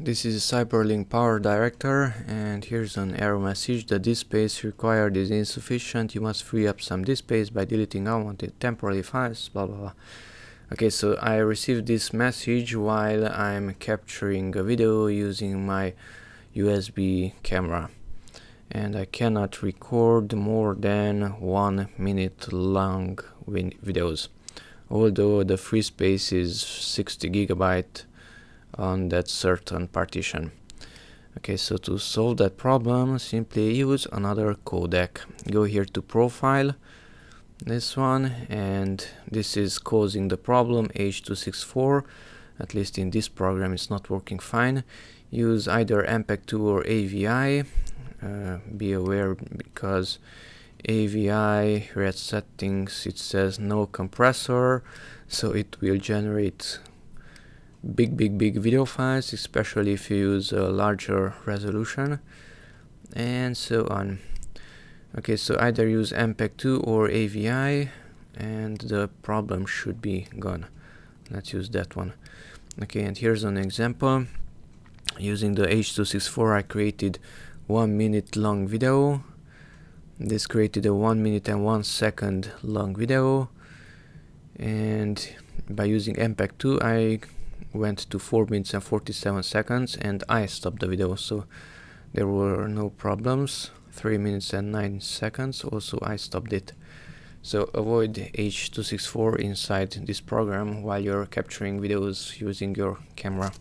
this is Cyberlink Power Director and here's an error message the disk space required is insufficient. You must free up some disk space by deleting unwanted temporary files blah blah blah. Okay so I received this message while I'm capturing a video using my USB camera and I cannot record more than one minute long videos. Although the free space is 60 gigabyte on that certain partition. Okay so to solve that problem simply use another codec. Go here to profile this one and this is causing the problem H264 at least in this program it's not working fine. Use either MPEG-2 or AVI uh, be aware because AVI at settings it says no compressor so it will generate big big big video files especially if you use a larger resolution. And so on. Okay so either use MPEG-2 or AVI and the problem should be gone. Let's use that one. Okay and here's an example. Using the H264 I created one minute long video. This created a one minute and one second long video. And by using MPEG-2 I went to 4 minutes and 47 seconds and I stopped the video so there were no problems. 3 minutes and 9 seconds also I stopped it. So avoid H264 inside this program while you're capturing videos using your camera